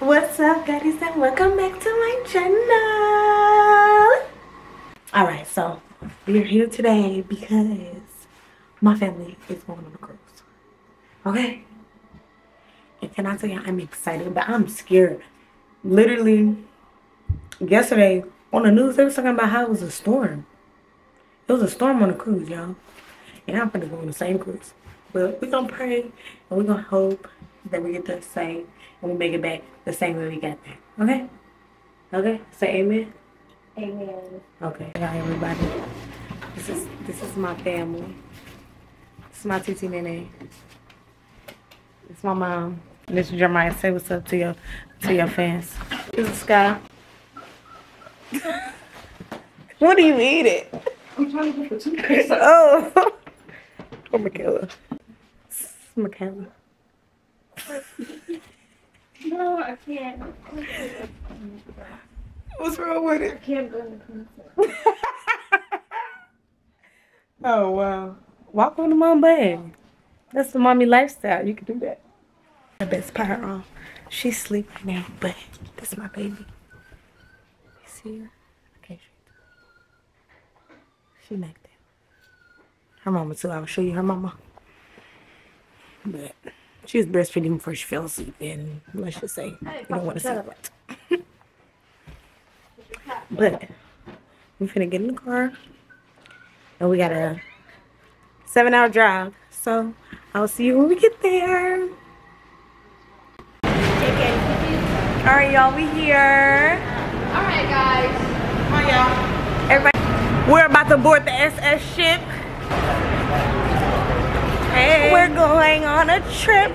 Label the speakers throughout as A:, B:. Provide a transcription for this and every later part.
A: What's up, guys, and welcome back to my channel. All right, so we're here today because my family is going on a cruise. Okay? And can I tell you, I'm excited, but I'm scared. Literally, yesterday on the news, they were talking about how it was a storm. It was a storm on the cruise, y'all. And I'm gonna go on the same cruise. But we're gonna pray and we're gonna hope that we get the same and we make it back the same way we got there. Okay? Okay? Say amen.
B: Amen.
A: Okay. Hi everybody. This is this is my family. This is my TT Nene. It's my mom. This is Jeremiah. Say what's up to your to your fans. This is Sky. what are you eating?
B: I'm trying to get the toothpaste.
A: Oh. Or oh, Michaela. This is Michaela.
B: No, I can't.
A: What's wrong with it?
B: I can't go in the closet.
A: Oh wow. Walk on the mom bag. That's the mommy lifestyle. You can do that. The best part on. She's sleeping now, but this is my baby. You see her? Okay, she back there. Her mama too. I'll show you her mama. But she was breastfeeding before she fell asleep and let's just say
B: Hey,
A: you don't want to
B: up.
A: what. But we finna get in the car. And we got a seven hour drive. So I'll see you when we get there. Alright, y'all, we here.
B: Alright, guys.
A: Hi, y'all. Everybody, we're about to board the SS ship. Hey. We're going on a trip.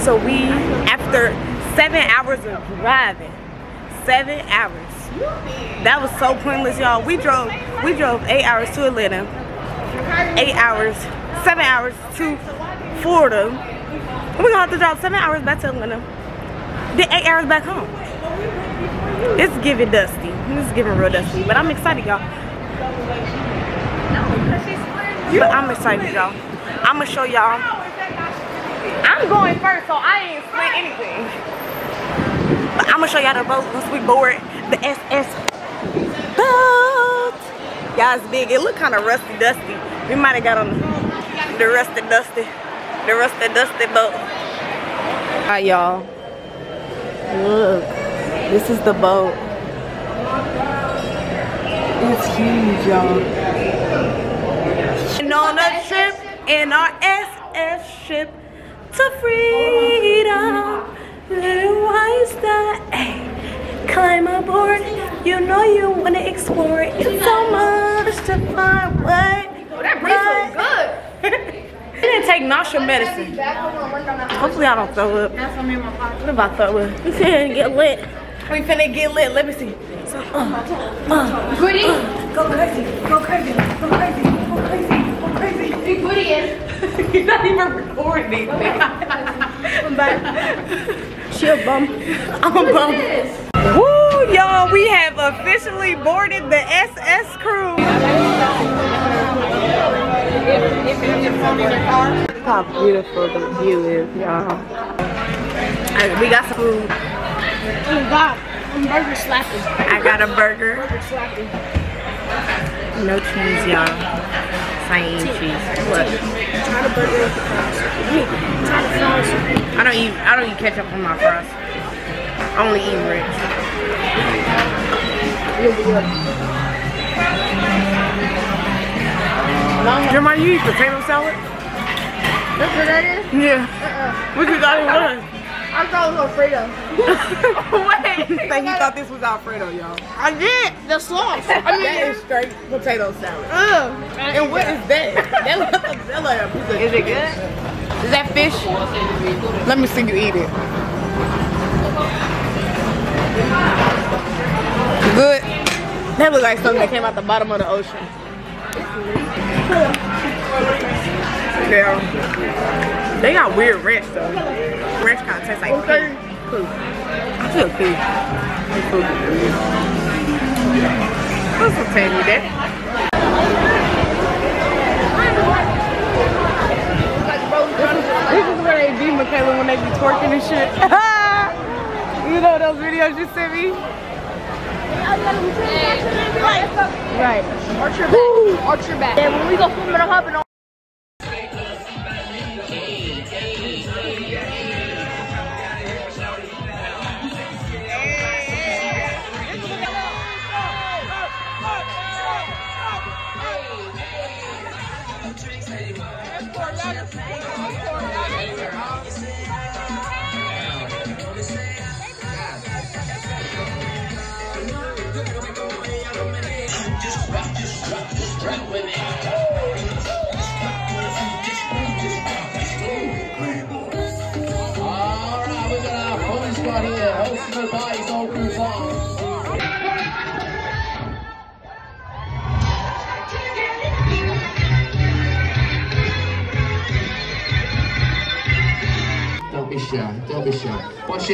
A: So we, after seven hours of driving, seven hours. That was so pointless, y'all. We drove, we drove eight hours to Atlanta, eight hours, seven hours to Florida. We're gonna have to drive seven hours back to Atlanta, then eight hours back home. It's giving dusty. It's giving real dusty, but I'm excited, y'all. I'm excited, y'all. I'm gonna show y'all. I'm going first, so I ain't split anything. But I'm gonna show y'all the boat once we board the SS boat. Y'all, it's big. It look kind of rusty, dusty. We might have got on the, the rusty, dusty, the rusty, dusty boat. All right, y'all. Look, this is the boat. It's huge, y'all. And on a trip in our SS ship to freedom. Little wise that ay, climb aboard. You know you wanna explore it. It's so much to find. What?
B: That breeze feels good.
A: I didn't take nausea medicine. Hopefully I don't throw up.
B: That's on me in my pocket.
A: What if I throw up? We finna get lit. We finna get lit. Let me see. So, uh, uh,
B: Goody.
A: go crazy. Go crazy. Go crazy. Go crazy. Go crazy.
B: Big booty in.
A: You're not even recording anything. I'm back. She a bum. I'm a bum. Woo, y'all, we have officially boarded the SS crew. How beautiful the view is, y'all. We got some food.
B: Oh God. I'm burger slapping.
A: I got a burger.
B: Burger slapping.
A: No cheese, y'all. Cyan cheese. What?
B: Try the burger with the fries. Try the fries.
A: I don't eat. I don't eat ketchup on my fries. I only eat ranch. Jeremiah, you eat potato salad?
B: That's what that is?
A: Yeah.
B: Uh-uh.
A: What you got in lunch?
B: I thought it was Alfredo.
A: Wait. Think he thought this was Alfredo, y'all.
B: I did. The sauce. I mean,
A: That is straight potato salad.
B: Ugh.
A: And what is that? That looks like a of Is it good? Is that fish? Let me see you eat it. Good. That looks like something that came out the bottom of the ocean. Yeah. They got weird ranch though. Ranch kind of tastes like pee. Poo. I feel pee. It's poo. What's the tell me that? This is where they be Michaela when they be twerking and shit.
C: You know those videos you sent me?
B: Right. Arch your back. Arch your back. And when we go swimming, I'm hopping on.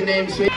A: What's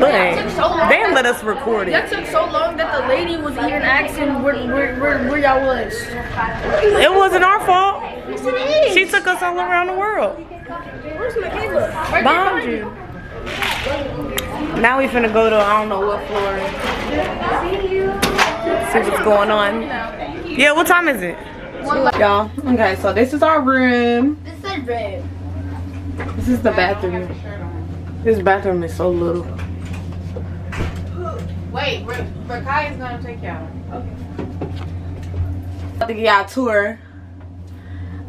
C: but they let us record it.
B: That took so long that the lady was even asking where, where, where, where y'all was.
C: It wasn't our fault.
B: Yes, it is.
C: She took us all around the world.
B: Where's Michaela?
C: Behind you. Now we finna go to I don't know what floor. See what's going on. Yeah, what time is it? Y'all. Okay, so this is our room.
B: This is red.
C: This is the bathroom. This bathroom is so little.
D: Wait, Rakai's gonna take y'all.
C: About to give y'all a tour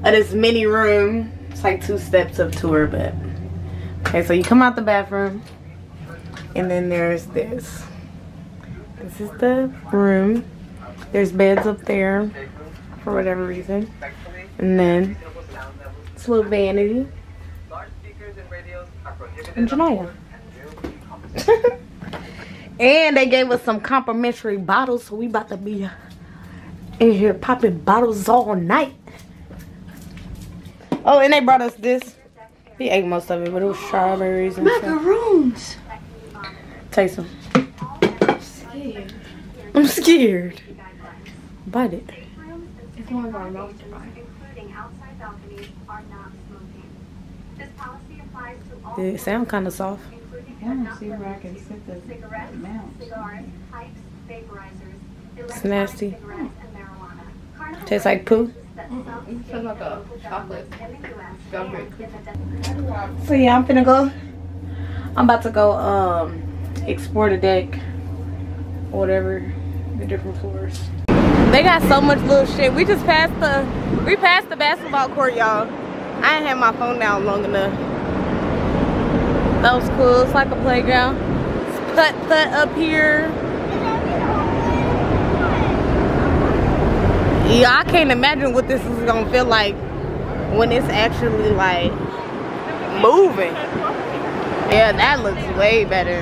C: of this mini room. It's like two steps of tour, but okay. So you come out the bathroom, and then there's this. This is the room. There's beds up there for whatever reason, and then it's a little vanity. And Janaya. and they gave us some complimentary bottles, so we about to be in here popping bottles all night. Oh, and they brought us this. We ate most of it, but it was strawberries and stuff.
B: Macaroons.
C: Taste them. I'm scared. Bite it.
B: It's one of our most
C: It sound kind of soft.
D: Yeah, see where I can sit the
E: cigarettes,
D: mount.
E: cigars, pipes, vaporizers,
C: nasty.
E: cigarettes, and marijuana. Carnival
C: Tastes like poo.
E: some
D: It like a chocolate
E: in the U.S.
D: strawberry
E: and
D: cookie.
E: in the
C: So yeah, I'm finna go. I'm about to go um explore the deck, whatever, the different floors. They got so much little shit. We just passed the we passed the basketball court, y'all. I ain't had my phone down long enough. That was cool. It's like a playground. It's putt putt up here. Yeah, I can't imagine what this is gonna feel like when it's actually like moving. Yeah, that looks way better.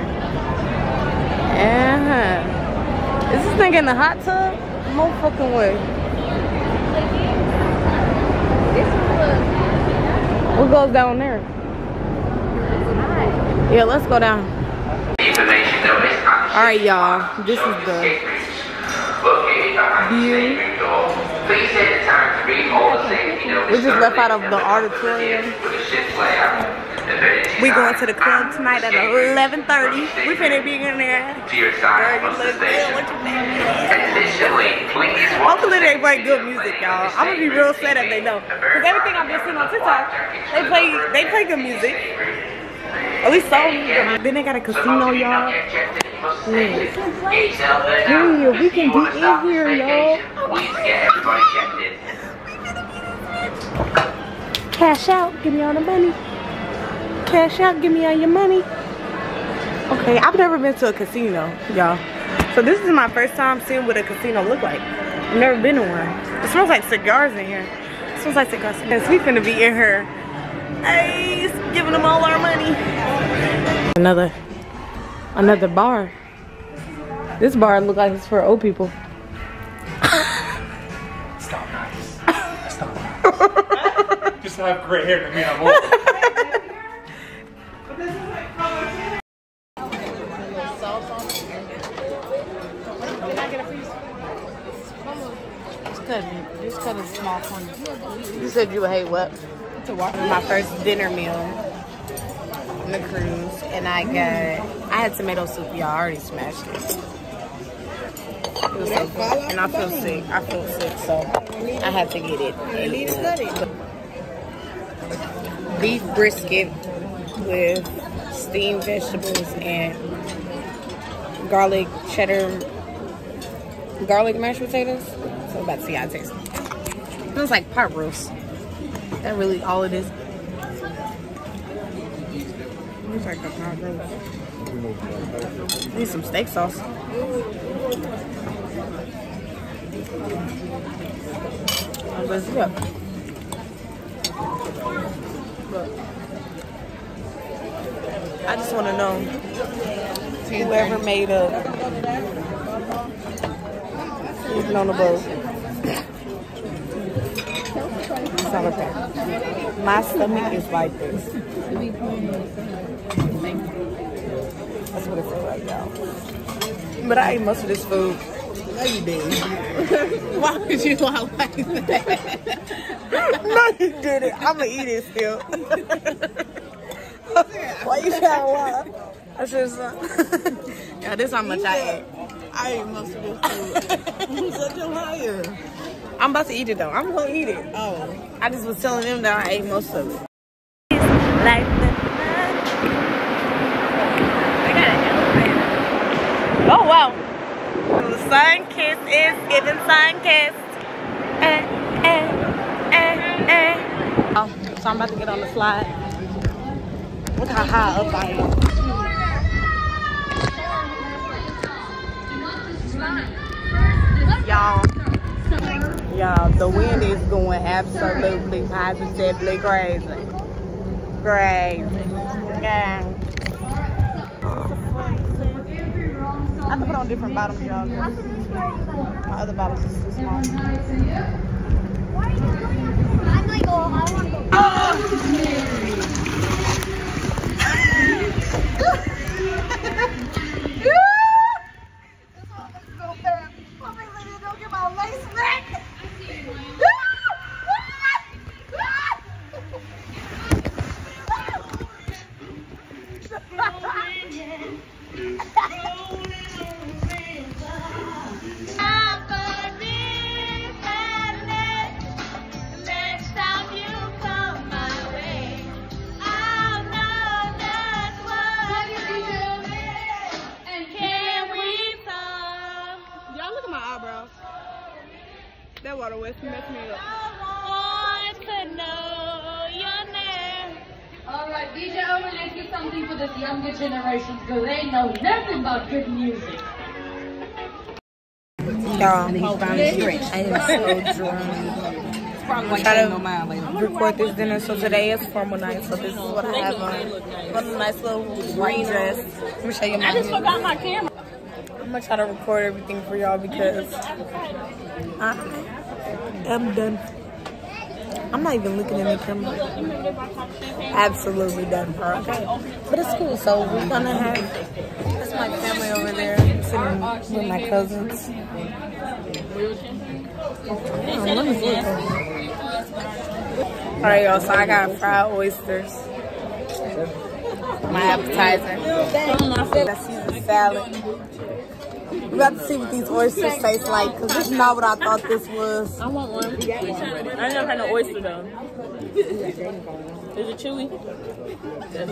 C: Yeah. Is this thing in the hot tub? No fucking way. What goes down there? Yeah, let's go down.
F: Information notice on
C: All right, y'all. This is the view.
F: stateroom door. Please take the time to read all the safety notice.
C: We just left out of the auditorium.
F: with the ship's layout. Amenity
C: We going to the club tonight at 11:30. We finna be in there.
F: To your side
C: Dirty
F: of the
C: look good.
F: station.
C: What you think?
F: Additionally, please walk
C: Hopefully they play good music, y'all. I'm gonna be real sad if they don't. Cause everything I've been seeing on TikTok, they play they play good music. At least some. Then they got a casino, y'all.
F: Yeah,
C: we can be in here, y'all. Cash out, give me all the money. cash out, give me all your money. Okay, I've never been to a casino, y'all. So this is my first time seeing what a casino look like. I've never been to one. It smells like cigars in here. It smells like cigars. Yes, we finna be in here. Hey, giving them all our money. Another, another bar. This bar look like it's for old people.
G: Stop nice. Stop. Just have gray hair to me, I'm old.
C: Just cut a small corner. You said you would hate what? To walk my first dinner meal on the cruise, and I got I had tomato soup. Y'all already smashed it. So and I feel sick. I feel sick, so I had to get it. Beef brisket with steamed vegetables and garlic cheddar garlic mashed potatoes. So I'm about to see how it tastes. It like pot roast. That really all it is. It's like a pot roast. Need some steak sauce. Let's. Look. I just want to know whoever made up even on the boat. Okay. My stomach is like this. That's what it feels like, y'all. But I ate most of this food. No, you didn't. Why would you lie like that? no, you didn't. I'm gonna eat it still. Why you to lie? I should have Yeah, this how much I ate. I ate most of this food. You're such a liar. I'm about to eat it though. I'm gonna eat it. Oh. I just was telling them that I ate most of it. Like Oh wow. The sun kiss is giving sun kiss. Eh, eh, eh, eh. Oh, so I'm about to get on the slide. Look how high up I am. Y'all, y'all, the wind is going absolutely positively crazy. Crazy. Yeah. I have to put on different bottoms, y'all. My other bottoms is too small. Y'all I am so drunk. Try to record this dinner. So today is formal night. So this is what I have on. A nice little green dress. Let me show you my. I just forgot my camera. I'm gonna try to record everything for y'all because I am done. I'm not even looking at the camera. Absolutely done, bro. Okay. But it's cool. So we're gonna have my family over there sitting with my cousins. Oh. All right, y'all. So I got fried oysters. My appetizer. That's Caesar salad. We about to see what these oysters taste like, cause this is not what I thought this was.
H: I want one. I never had an oyster though. Is it chewy?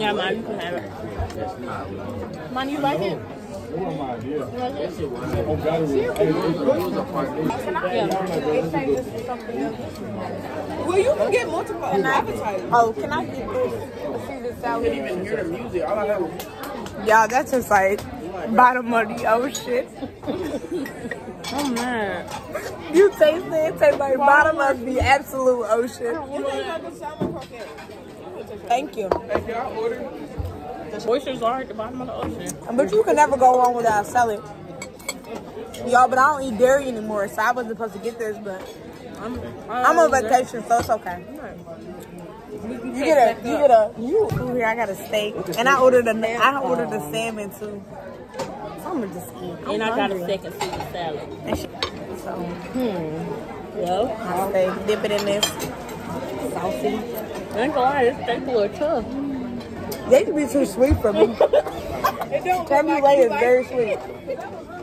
H: Yeah, man, you can have it. Man, you like it?
C: Well, you can get multiple appetizers. Oh, can I get this? a Caesar salad?
I: even hear the music. All I have
C: Yeah, that's just like bottom of the ocean. oh man. You taste it, it tastes like bottom of the absolute ocean. Thank you.
H: Thank Oysters are at the bottom of the ocean.
C: But you can never go wrong without a salad. Y'all, but I don't eat dairy anymore, so I wasn't supposed to get this, but I'm I'm on um, vacation, so it's okay. You get a, you get a, you here. I got a steak, and I ordered a, I ordered a salmon too. So I'm gonna just eat. I'm
H: And I got a second Caesar salad.
C: And she- So hmm.
H: Yo,
C: I steak, dip it in this saucy.
H: I ain't gonna lie, this steak a little tough.
C: They can be too sweet for me. Creme brulee is very sweet.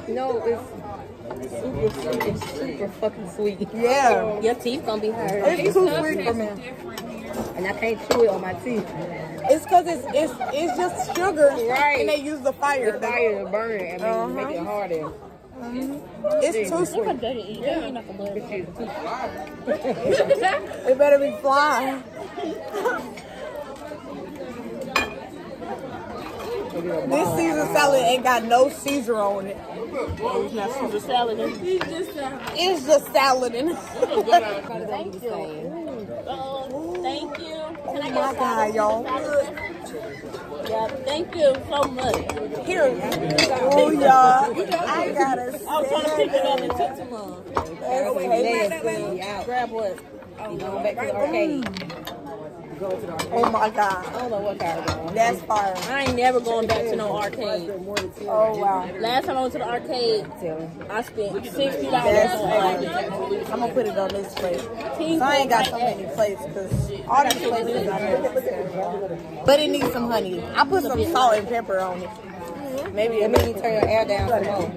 H: No, it's super sweet. It's super fucking sweet.
C: Yeah,
H: Your teeth gonna be hurt.
C: it's too sweet for me.
H: And I can't chew it on my teeth.
C: It's cause it's it's it's just sugar,
H: Right.
C: And they use the fire.
H: The fire to burn it and make, uh-huh. make it harder.
C: It's too sweet.
H: Yeah. You're not gonna
C: It better be flying. This Caesar salad ain't got no Caesar on it.
H: It's not Caesar salad.
C: It's just salad in it.
H: Thank you. Oh, thank you. Can I
C: Oh my God, y'all.
H: Yeah, thank you so much.
C: Here. Oh, y'all. I gotta
H: I was trying to pick it up and took too long. Grab what? You know, back to the arcade. Mm.
C: Oh my God.
H: I don't know what kind of one.
C: That's fire.
H: I ain't never going back to no arcade.
C: Oh, wow.
H: Last time I went to the arcade, I spent sixty dollars arcade.
C: I'm gonna put it on this plate. So I ain't got so many plates because all these places I know. But it needs some honey. I put some salt and pepper on it. Maybe it may turn your air down some more.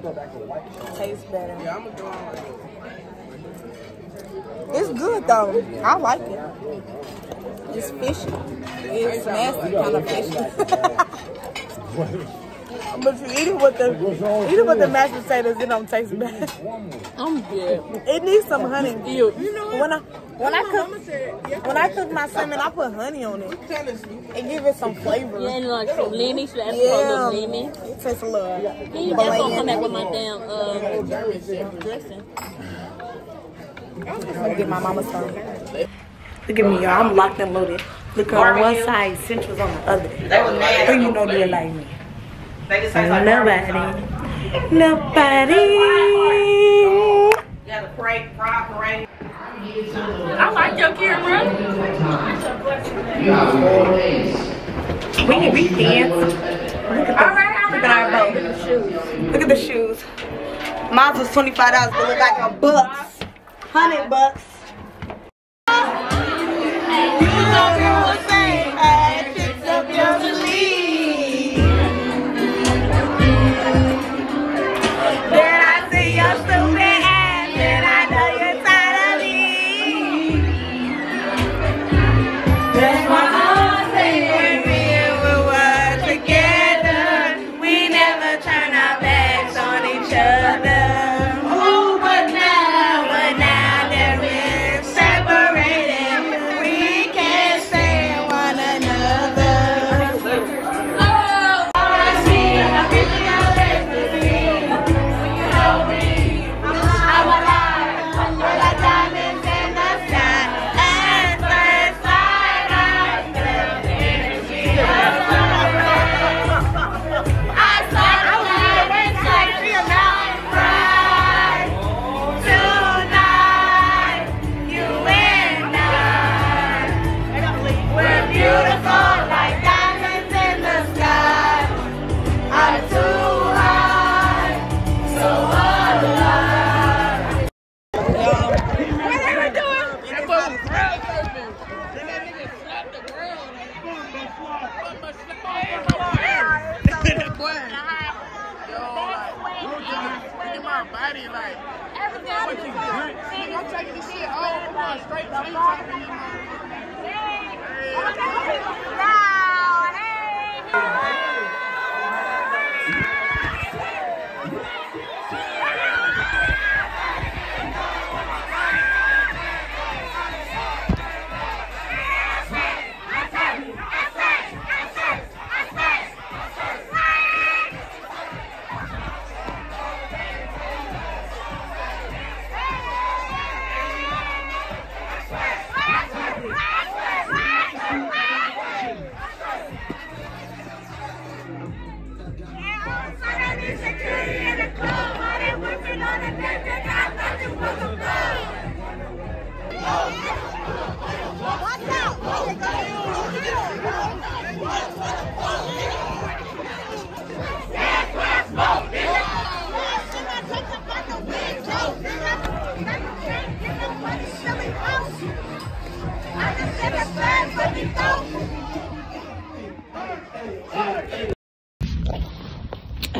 C: Tastes better. Yeah, I'm gonna go on. It's good though. I like it. It's fishy. It's nasty kind of fishy. but you eat it with the eat it with the mashed potatoes, it don't taste bad.
H: I'm good.
C: It needs some honey. You know When I when I cook when I cook my salmon, I put honey on it. It give it some flavor.
H: Yeah, and like some lemon, should ask
C: Yeah.
H: for a little lemon.
C: It tastes a little.
H: Then you just gonna come back with my damn uh, dressing.
C: I'm gonna get my mama some. Look at me, y'all. I'm locked and loaded. Look on one side, Central's on the other. Who you know they like me? Nobody. Nobody.
H: I like your camera.
C: We we dance. Look at the, look at our boat. Look at the shoes. Mine was twenty five dollars, but look like a bucks, hundred bucks. Then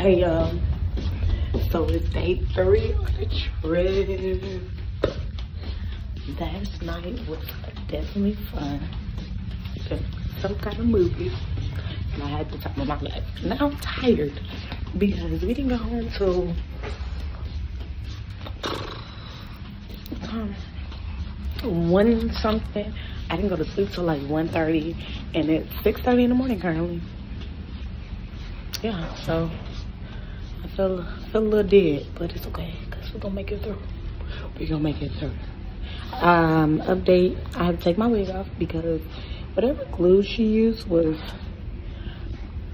A: Hey, um, so it's day three of the trip. Last night was definitely fun. Some kind of movie. And I had the time of my life. Now I'm tired because we didn't go home till um, one something. I didn't go to sleep till like 1.30 and it's 6.30 in the morning currently. Yeah, so feel, feel a little dead, but it's okay because we're gonna make it through. We're gonna make it through. Um, update, I had to take my wig off because whatever glue she used was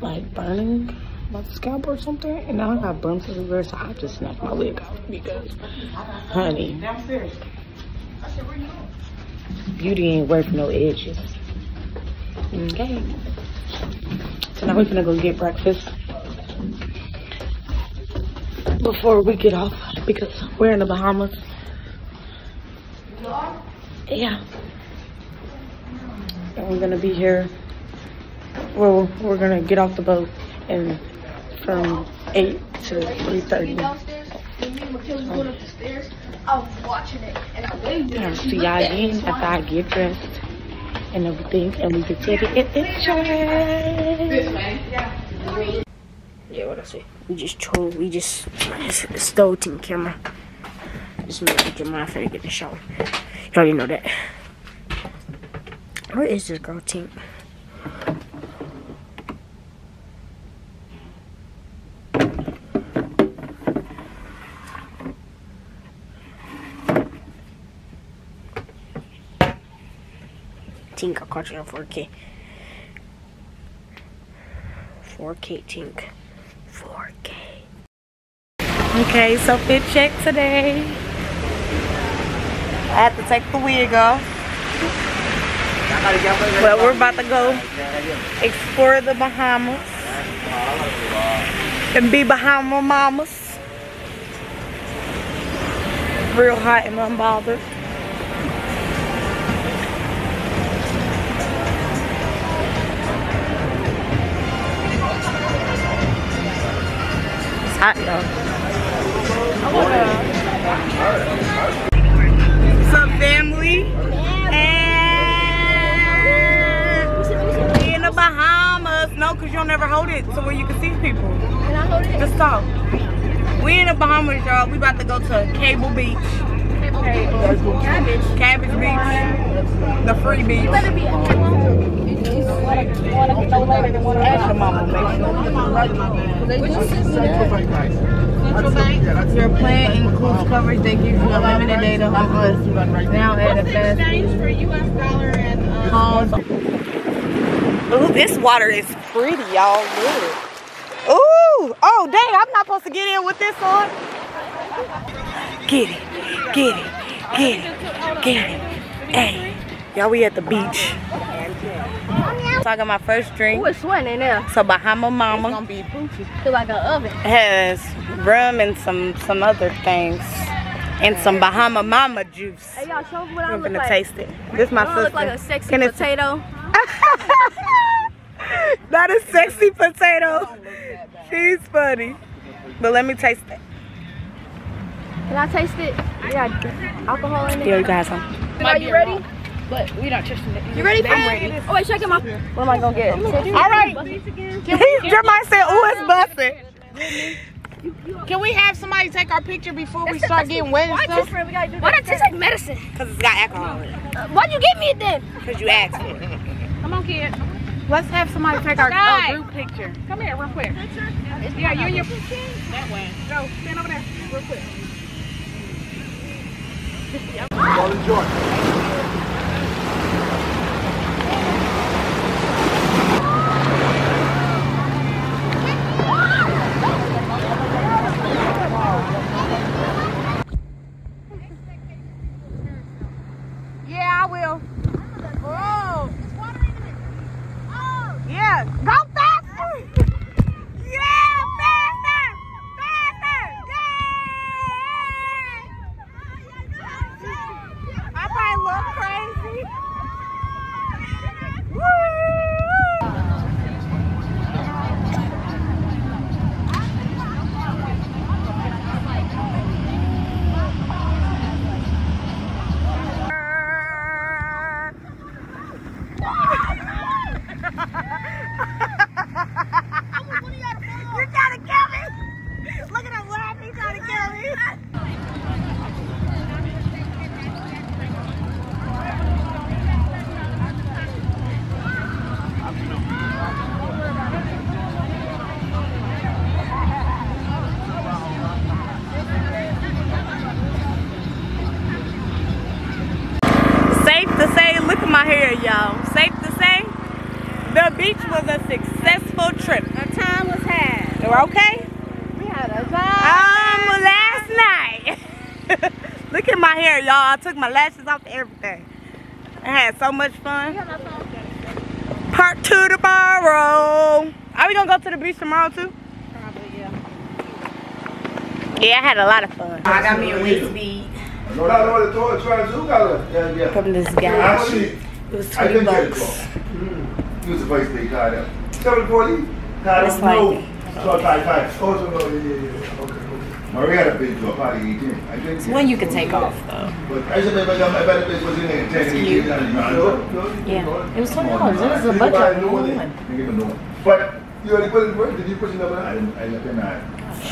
A: like burning my scalp or something. And now I got bumps everywhere, so I just snapped my wig off because, honey, beauty ain't worth no edges. Okay. So now we're gonna go get breakfast before we get off because we're in the Bahamas. Yeah. And we're gonna be here. Well, we're gonna get off the boat and from 8 to 3.30.
B: I was watching it and I waved
A: I'll see y'all again after I get dressed and everything and we can take it in pictures. Yeah, what I say? We just trolled. We just stole team camera. Just made the camera. I'm finna get the shower. You already know that. Where is this girl, team? Tink, I caught you on 4K. 4K, Tink. 4K. Okay, so fit check today. I had to take the wig off. Well, we're about to go explore the Bahamas and be Bahama mamas. Real hot and unbothered. It's hot, y'all. What's up, family? And we in the Bahamas. No, because you'll never hold it to where you can see people.
B: Can I hold it?
A: Just talk. We in the Bahamas, y'all. We about to go to Cable Beach.
B: Cabbage.
A: Cabbage Beach. The free beach.
B: Better be
A: Ask your mama, make sure. Your plan includes coverage that gives you unlimited data on us. Now at a fast
H: for US dollar and uh,
A: calls. Ooh, this water is pretty, y'all. Look. Ooh, oh dang, I'm not supposed to get in with this on. Get it, get it, get it, get it. Hey, y'all, we at the beach. So I got my first drink.
B: Ooh, it's sweating in there.
A: So Bahama Mama It's gonna be poofy.
B: Feel like an oven.
A: has rum and some some other things. And some Bahama Mama juice.
B: Hey, y'all, show what I
A: I'm gonna
B: like.
A: taste it. This my sister.
B: look like a sexy
A: Can
B: potato.
A: Not a sexy potato. She's funny. But let me taste it.
B: Can I taste it? Yeah, alcohol in it.
A: Yeah, you guys some.
B: Are you ready?
H: But we not trusting it.
B: You ready for it? Oh wait, check him out. What am I gonna get?
A: All right. Jeremiah said, ooh, it's busted.
H: Can we have somebody take our picture before we start getting wet and
B: Why
H: stuff?
B: taste, why that taste like medicine?
A: Because it's got alcohol in it.
B: Uh, why'd you give me it then?
A: Because you asked for it.
H: Come on, kid.
G: Let's have somebody take our
H: Guys.
G: group picture.
H: Come here, real quick. Picture? Yeah, you and your that way. Go, stand over there, real quick.
A: little trip.
G: A time was had.
A: We're okay?
G: We had a time.
A: Um, last night. Look at my hair, y'all. I took my lashes off everything. I had so much fun. Part two tomorrow. Are we gonna go to the beach tomorrow too?
G: Probably, yeah.
A: Yeah, I had a lot of fun. I got me a waist bead
J: No, no, no, the toy trying to got Yeah, yeah.
A: from this
J: I
A: guy.
J: see.
A: It was
J: I
A: 20
J: didn't get it.
A: bucks. Hmm.
J: Use the voice they got it. Tell me, Forty. God,
A: It's
J: no.
A: like-
J: So, five, five. Oh, so, oh, no, yeah, yeah, yeah. Okay, okay. Maria had been to a party 18. I didn't
A: It's
J: get
A: one you can take off though.
J: But I said, maybe I better bitch was in there 10 and 18.
A: Yeah. It was $20. It was a budget of one.
J: one. But you already put it in work. Did you put it in I didn't. I didn't. I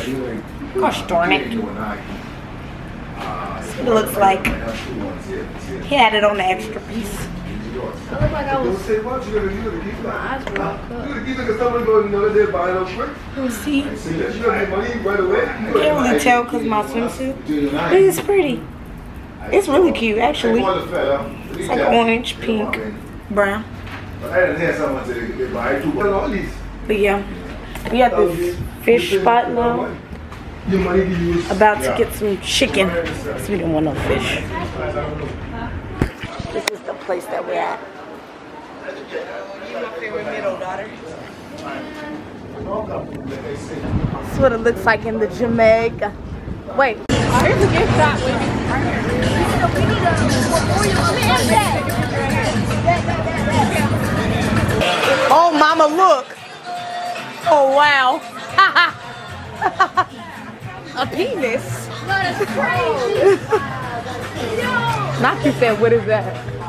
J: didn't.
A: Gosh darn it.
J: It
A: It looks like he had it on the extra piece.
G: Oh ah, oh, I look like I was.
J: Say what? You gotta, you gotta keep that.
G: eyes were all cut.
J: You gotta keep it because someone goes, you know, they're buying up quick.
A: See?
J: See that? You gotta get money right away. You
A: Can't really tell because my swimsuit. But it's pretty. It's really cute, actually. It's like orange, pink, brown.
J: I didn't hear someone say they buy two. But all these.
A: But yeah, we at this fish spot now.
J: Your money to use.
A: About to get some chicken. 'cause we didn't want no fish. This is the place that we're at. That's what it looks like in the Jamaica. Wait.
G: Here's a gift shop
A: Oh, mama, look. Oh, wow. A penis.
G: That is crazy.
A: Not you said, what is that?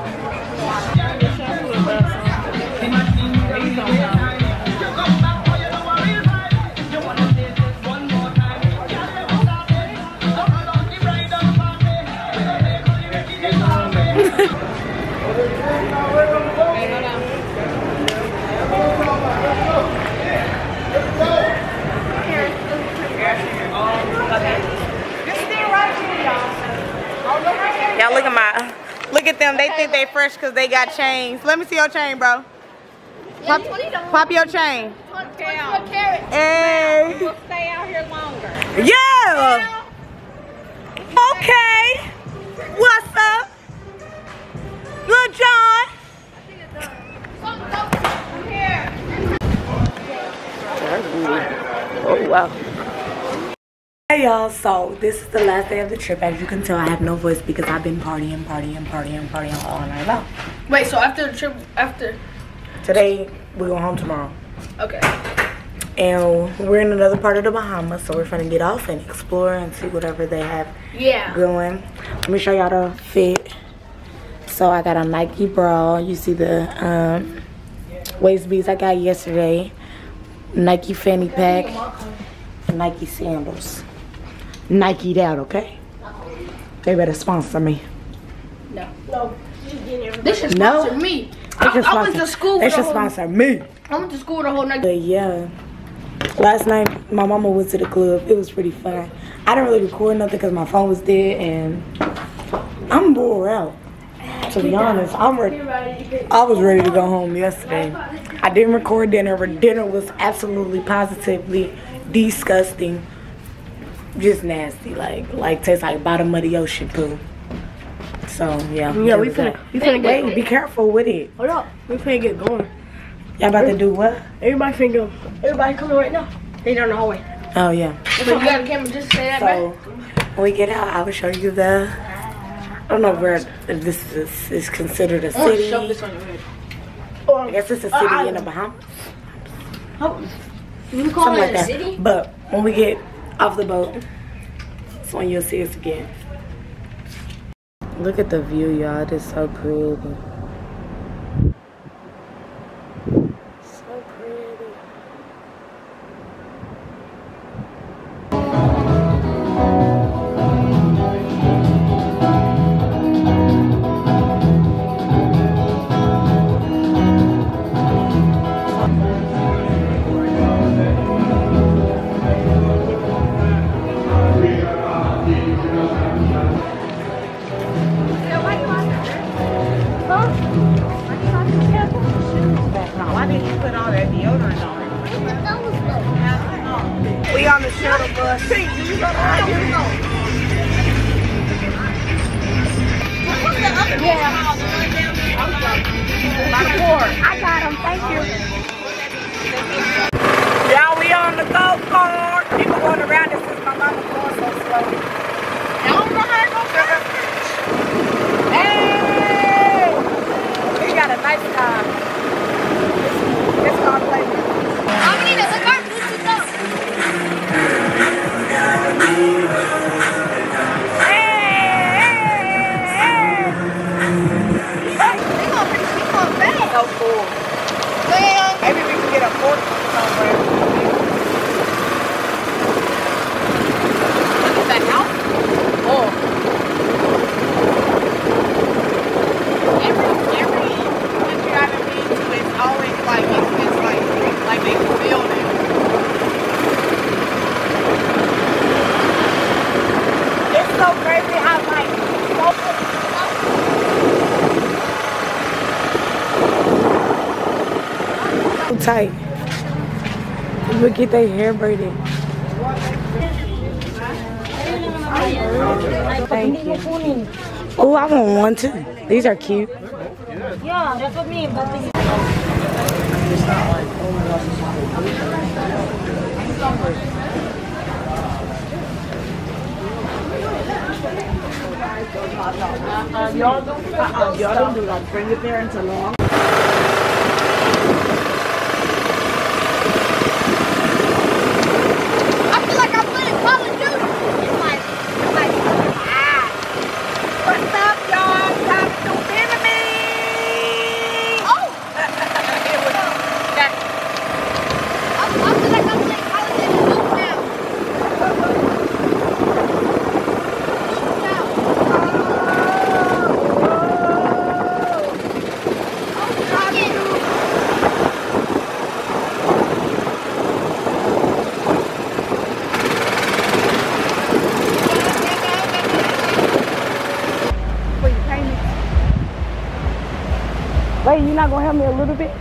A: Them. They think they fresh because they got chains. Let me see your chain, bro. Pop, pop your chain. Hey.
G: We'll stay out here longer.
A: Yeah. Okay. What's up? Lil John. Oh, wow. Hey y'all, so this is the last day of the trip. As you can tell, I have no voice because I've been partying, partying, partying, partying all night long.
B: Wait, so after the trip, after.
A: Today, we're going home tomorrow.
B: Okay.
A: And we're in another part of the Bahamas, so we're gonna get off and explore and see whatever they have
B: Yeah.
A: going. Let me show y'all the fit. So I got a Nike bra. You see the um, waist beads I got yesterday. Nike fanny pack. Nike sandals. Nike that, okay? They better sponsor me. No. No.
B: They should
A: No.
B: sponsor me.
A: They
B: I,
A: should
B: I went to school
A: they
B: with a
A: should
B: whole,
A: sponsor me.
B: I went to school the whole night.
A: But yeah, last night my mama went to the club. It was pretty fun. I didn't really record nothing because my phone was dead and I'm bored out. To be honest, I'm ready. I was ready to go home yesterday. I didn't record dinner, but dinner was absolutely positively disgusting. Just nasty, like like tastes like bottom of the ocean poo. So yeah.
B: Yeah, we finna, we finna get.
A: Wait, be careful with it.
B: Hold up, we finna get going.
A: Y'all about to do what?
B: Everybody finna go. Everybody coming right now. They down the hallway.
A: Oh yeah.
B: But you got a camera, just say that
A: So
B: back.
A: when we get out, I will show you the. I don't know where if this is, is considered a city.
B: shove this on your head.
A: I guess it's a city
B: Uh,
A: in the Bahamas, Oh,
B: You call
A: something
B: it
A: like
B: a
A: that.
B: city?
A: But when we get off the boat, that's when you'll see us again. Look at the view, y'all. It is so pretty.
C: tight. We get their hair braiding. Thank you. Oh, I want one too. These are cute.
G: Yeah, that's what me. But uh, uh,
C: y'all don't, uh, uh y'all don't do that. Bring your parents along. little bit.